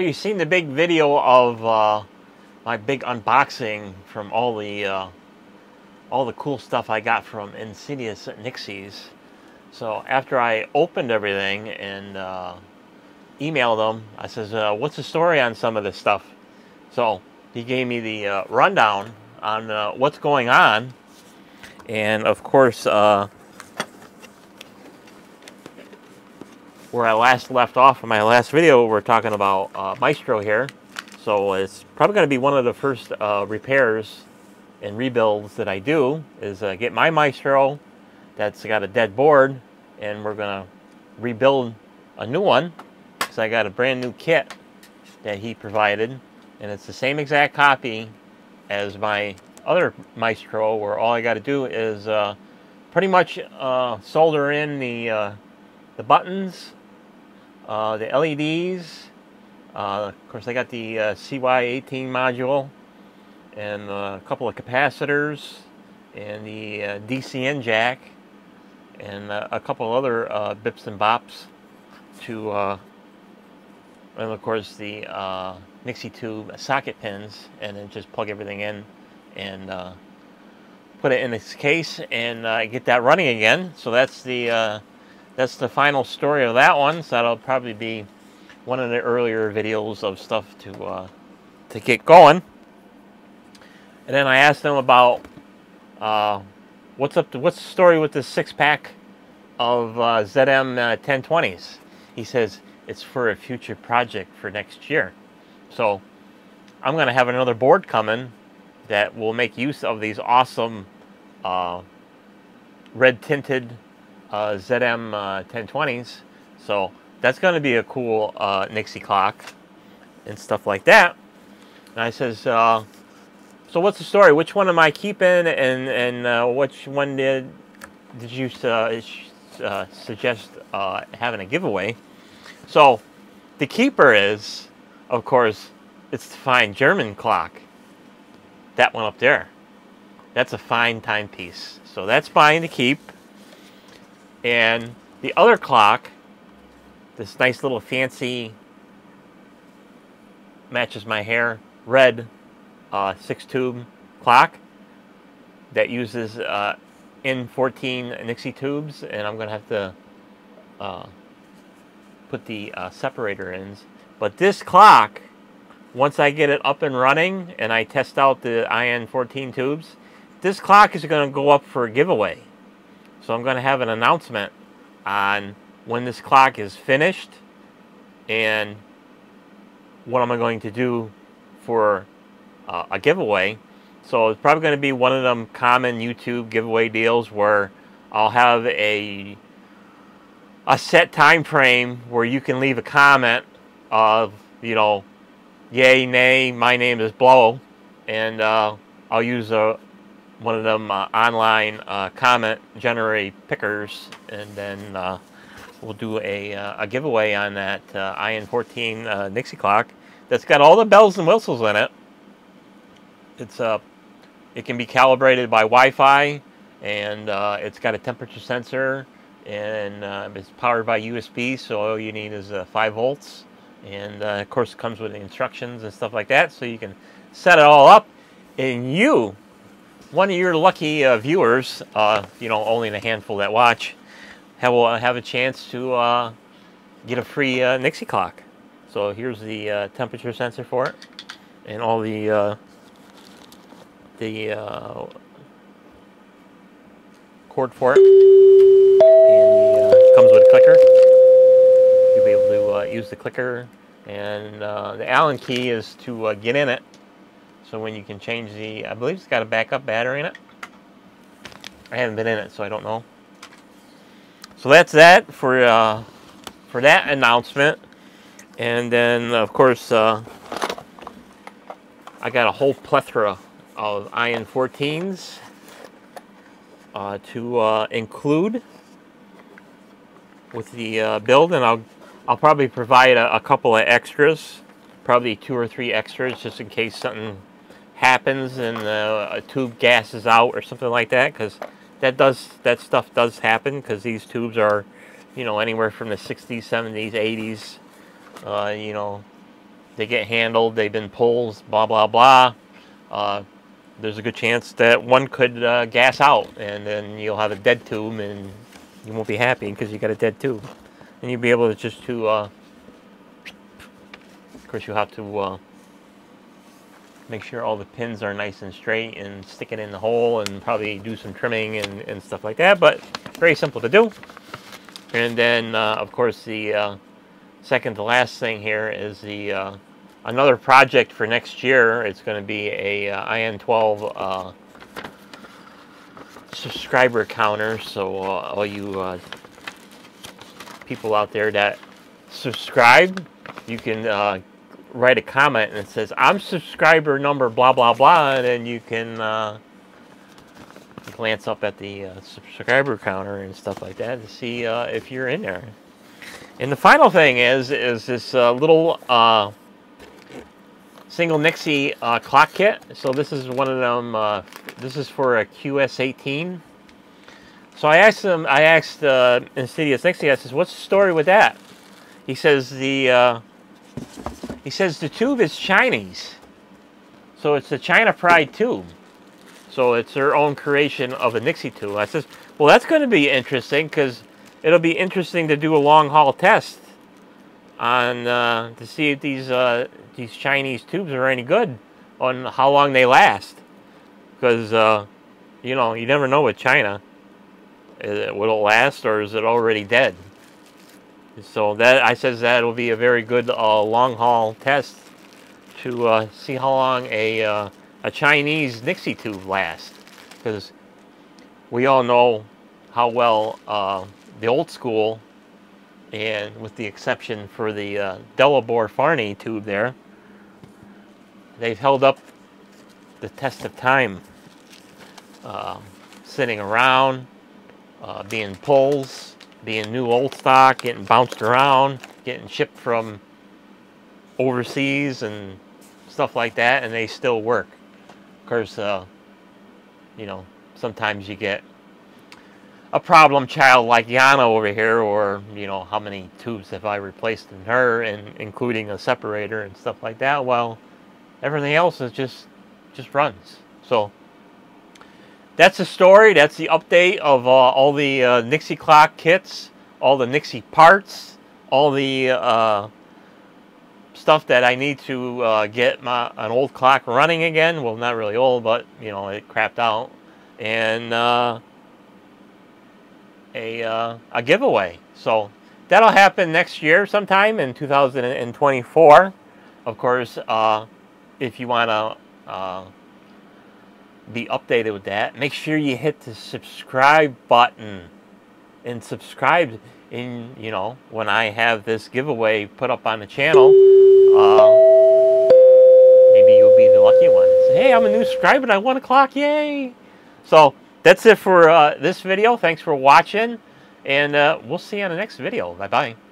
you've seen the big video of uh, my big unboxing from all the uh, all the cool stuff I got from Insidious Nixies. So after I opened everything and uh, emailed them, I says, uh, "What's the story on some of this stuff?" So he gave me the uh, rundown on uh, what's going on, and of course where I last left off in my last video, we're talking about uh, Maestro here. So it's probably going to be one of the first uh, repairs and rebuilds that I do is uh, get my Maestro that's got a dead board and we're going to rebuild a new one because I got a brand new kit that he provided and it's the same exact copy as my other Maestro where all I got to do is uh, pretty much uh, solder in the, uh, the buttons uh, the LEDs, uh, of course I got the uh, CY18 module and a couple of capacitors and the uh, DCN jack and uh, a couple other bips and bops to and of course the Nixie tube socket pins and then just plug everything in and put it in its case and get that running again. So that's the that's the final story of that one. So that'll probably be one of the earlier videos of stuff to uh, to get going. And then I asked them about uh, what's up to what's the story with this six pack of uh, ZM 1020s. Uh, he says it's for a future project for next year. So I'm going to have another board coming that will make use of these awesome uh, red tinted uh, ZM uh, 1020s. So that's going to be a cool uh, Nixie clock and stuff like that. And I says, uh, so what's the story? Which one am I keeping and, and uh, which one did, did you uh, suggest having a giveaway? So the keeper is, of course, it's the fine German clock. That one up there. That's a fine timepiece. So that's fine to keep. And the other clock, this nice little fancy, matches my hair, red uh, six tube clock that uses uh, N14 Nixie tubes, and I'm going to have to uh, put the uh, separator ins. But this clock, once I get it up and running and I test out the IN14 tubes, this clock is going to go up for a giveaway. So I'm going to have an announcement on when this clock is finished and what am I going to do for uh, a giveaway. So it's probably going to be one of them common YouTube giveaway deals where I'll have a a set time frame where you can leave a comment of, you know, yay, nay, my name is Blow, and uh, I'll use a, one of them uh, online uh, comment generate pickers, and then uh, we'll do a, uh, a giveaway on that uh, IN14 uh, Nixie clock that's got all the bells and whistles in it. It's uh, it can be calibrated by Wi-Fi, and it's got a temperature sensor, and it's powered by USB. So all you need is five volts, and of course it comes with instructions and stuff like that. So you can set it all up, and you one of your lucky uh, viewers, uh, you know, only a handful that watch, have, uh, have a chance to uh, get a free uh, Nixie clock. So here's the uh, temperature sensor for it, and all the the cord for it, and the, comes with a clicker. You'll be able to use the clicker, and the Allen key is to get in it so when you can change the, I believe it's got a backup battery in it. I haven't been in it, so I don't know. So that's that for uh, for that announcement. And then, of course, uh, I got a whole plethora of IN14s uh, to uh, include with the uh, build, and I'll I'll probably provide a, a couple of extras, probably two or three extras, just in case something happens and uh, a tube gasses out or something like that because that does that stuff does happen because these tubes are you know anywhere from the 60s 70s 80s uh, you know they get handled, they've been pulls, blah, blah, blah. Uh, there's a good chance that one could uh, gas out and then you'll have a dead tube and you won't be happy because you got a dead tube. And you'll be able to just to, uh, of course you'll have to uh, make sure all the pins are nice and straight and stick it in the hole and probably do some trimming and, and stuff like that, but very simple to do. And then, uh, of course, the uh, second to last thing here is the uh, another project for next year. It's going to be a uh, IN12 uh, subscriber counter. So uh, all you people out there that subscribe, you can write a comment and it says, I'm subscriber number blah, blah, blah. And then you can uh, glance up at the subscriber counter and stuff like that to see if you're in there. And the final thing is, is this little single Nixie uh, clock kit. So this is one of them. Uh, this is for a QS18. So I asked him. I asked uh, Insidious Nixie. I says, "What's the story with that?" He says the. He says the tube is Chinese. So it's a China Pride tube. So it's their own creation of a Nixie tube. I says, well, that's going to be interesting because it'll be interesting to do a long haul test on uh, to see if these uh, these Chinese tubes are any good on how long they last. Because uh, you know you never know with China. Will it last or is it already dead? So that I says that will be a very good uh, long haul test to uh, see how long a uh, a Chinese Nixie tube lasts. Because we all know how well the old school and with the exception for the uh, Dalibor Farny tube there, they've held up the test of time, uh, sitting around, uh, being pulls, being new old stock, getting bounced around, getting shipped from overseas and stuff like that, and they still work. Of course, uh, you know, sometimes you get a problem child like Yana over here, or you know, how many tubes have I replaced in her, and including a separator and stuff like that. Well, everything else is just just runs. So that's the story. That's the update of uh, all the uh, Nixie clock kits, all the Nixie parts, all the uh, stuff that I need to uh, get my an old clock running again. Well, not really old, but you know, it crapped out, and uh, a, uh, a giveaway. So that'll happen next year sometime in 2024. Of course, if you want to be updated with that, make sure you hit the subscribe button and subscribe in, you know, when I have this giveaway put up on the channel, uh, maybe you'll be the lucky one. Say, hey, I'm a new subscriber and I won a clock, yay! So that's it for uh, this video. Thanks for watching, and uh, we'll see you on the next video. Bye-bye.